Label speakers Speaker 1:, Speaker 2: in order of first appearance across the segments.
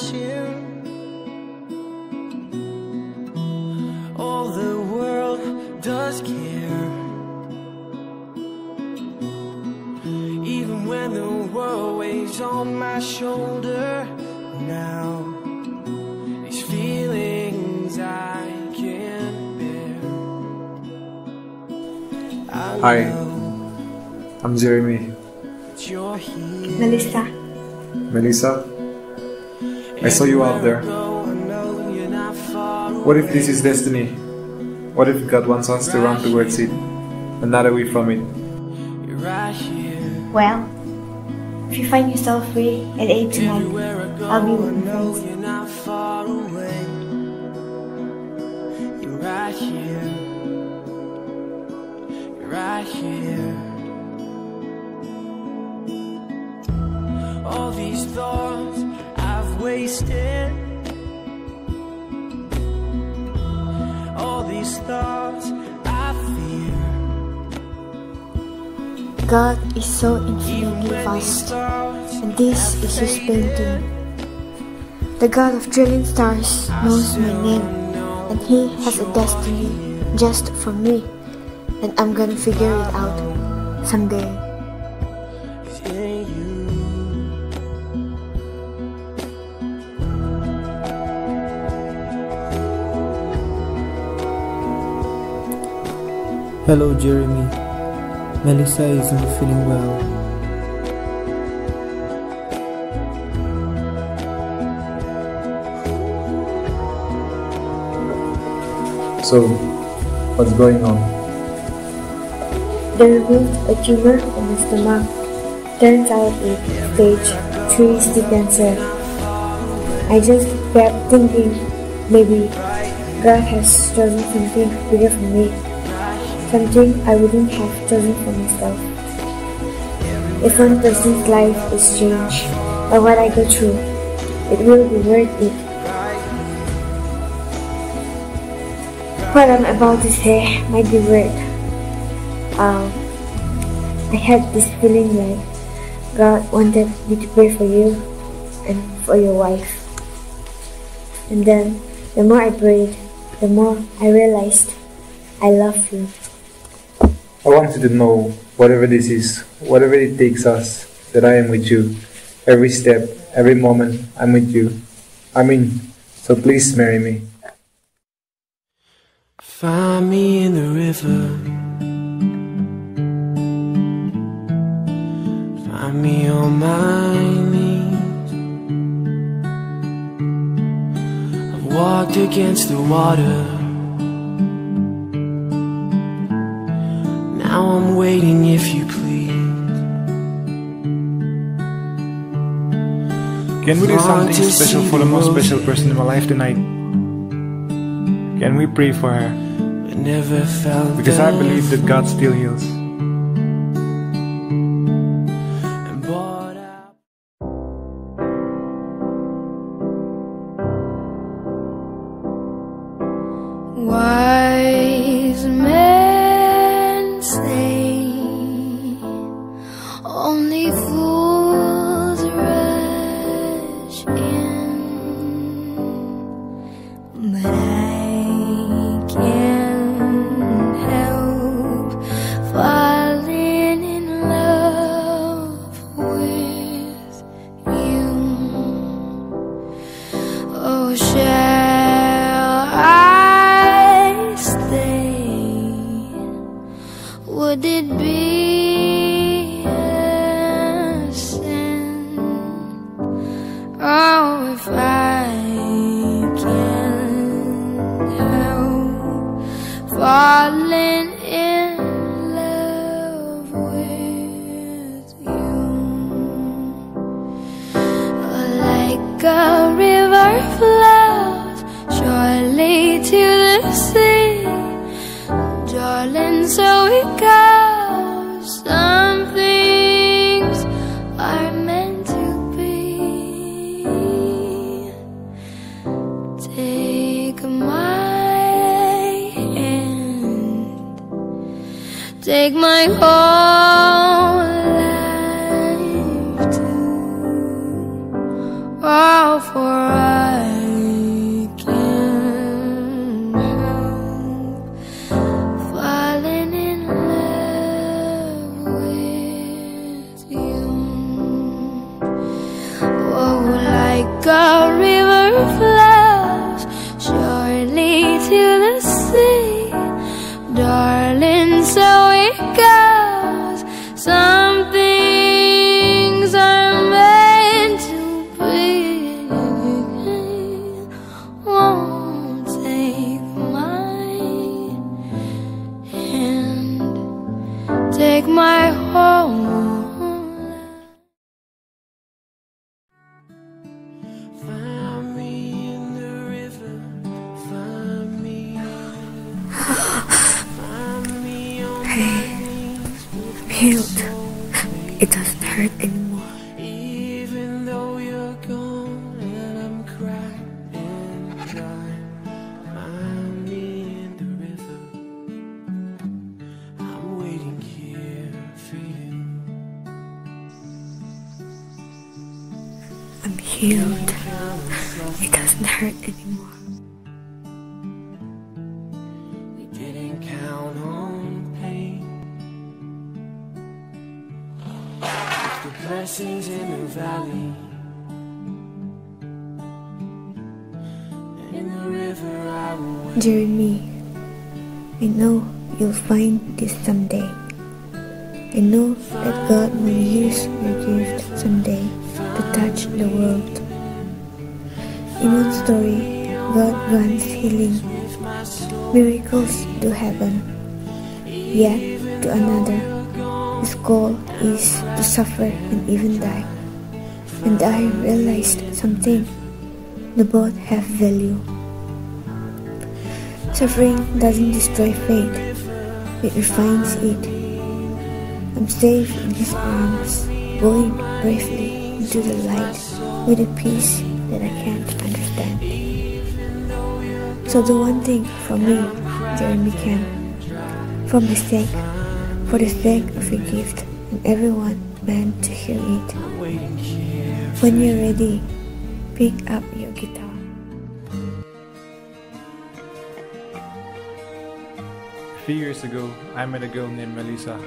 Speaker 1: watching. All the world does care. Even when the world weighs on my shoulder now, these feelings I can't bear. I
Speaker 2: Hi. I'm Jeremy.
Speaker 1: that you're here.
Speaker 3: Melissa,
Speaker 2: Melissa, I saw you out there.
Speaker 1: What
Speaker 2: What if this is destiny? What if God wants us to run towards it and not away from it?
Speaker 1: You're right here.
Speaker 3: well, if you find yourself free at 8 tonight,
Speaker 1: Everywhere I go,
Speaker 3: I'll be
Speaker 1: I
Speaker 3: with my
Speaker 1: know
Speaker 3: friends.
Speaker 1: you're not far. You're right here. Wasted. All these thoughts I fear.
Speaker 3: God is so infinitely vast, and this is His painting. The God of trillion stars knows my name, and He has a destiny just for me, and I'm gonna figure it out someday.
Speaker 4: Hello, Jeremy. Melissa isn't feeling well.
Speaker 2: So, what's going on?
Speaker 3: There was a tumor in my stomach. Turns out it's stage 3 skin cancer. I just kept thinking maybe God has chosen something bigger for me. Something I wouldn't have chosen for myself. If one person's life is changed by what I go through, it will be worth it. What I'm about to say might be weird. Um, I had this feeling like God wanted me to pray for you and for your wife. And then, the more I prayed, the more I realized I love you.
Speaker 2: I want you to know, whatever this is, whatever it takes us, that I am with you. Every step, every moment, I'm with you. I mean, so please marry me.
Speaker 1: Find me in the river. Find me on my knees. I've walked against the water. Waiting if you please.
Speaker 2: Can we do something special for the most special person in my life tonight? Can we pray for her?
Speaker 1: Never felt
Speaker 2: Because I believe that God still heals.
Speaker 1: and
Speaker 5: falling in love with you. Oh, shall I stay? Would it be a sin? Oh, if I can't help falling to make my home. Hey,
Speaker 3: healed. It doesn't hurt anymore. Hurt anymore.
Speaker 1: We didn't count on pain. The blessings in the valley. In the river I will.
Speaker 3: Jeremy, I know you'll find this someday. I know that God will use your gift someday to touch the world. In one story, God grants healing, miracles to heaven. Yet to another, his goal is to suffer and even die. And I realized something. The both have value. Suffering doesn't destroy faith, it refines it. I'm safe in His arms, going bravely into the light with a peace that I can't understand. So do one thing for me, Jeremy can, for my sake, for the sake of your gift and everyone meant to hear it. When you're ready, pick up your guitar.
Speaker 2: A few years ago, I met a girl named Melissa.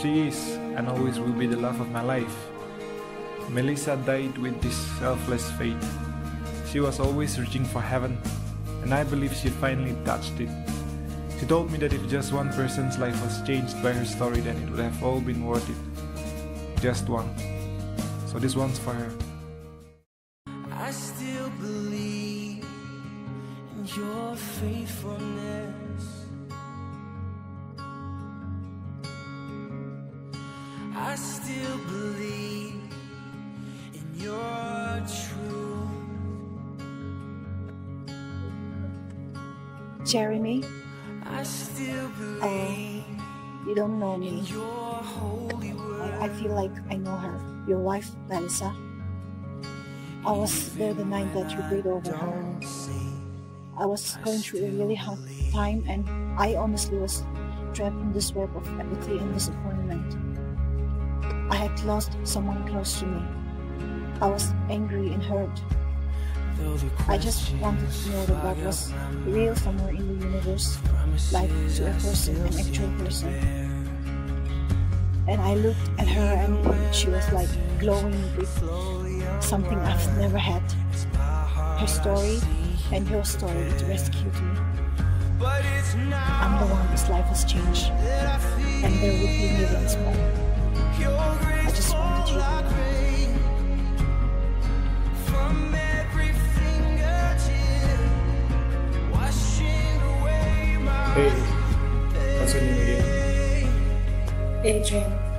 Speaker 2: She is and always will be the love of my life. Melissa died with this selfless faith. She was always reaching for heaven, and I believe she finally touched it. She told me that if just one person's life was changed by her story, then it would have all been worth it. Just one. So this one's for her.
Speaker 1: I still believe in your faithfulness. I still believe
Speaker 6: Jeremy,
Speaker 1: I still believe
Speaker 6: you don't know me.
Speaker 1: your holy word.
Speaker 6: I, I feel like I know her. Your wife, Melissa. I was there the night that you prayed over her. I was going through a really hard time, and I honestly was trapped in this web of apathy and disappointment. I had lost someone close to me. I was angry and hurt. I just wanted to know that God was real somewhere in the universe, like to a person, an actual person. And I looked at her and she was like glowing with something I've never had. Her story and your story it rescued me. I'm the one whose life has changed. And there would be millions more. I just wanted you to know.
Speaker 2: Hey, your name again?
Speaker 3: Adrienne.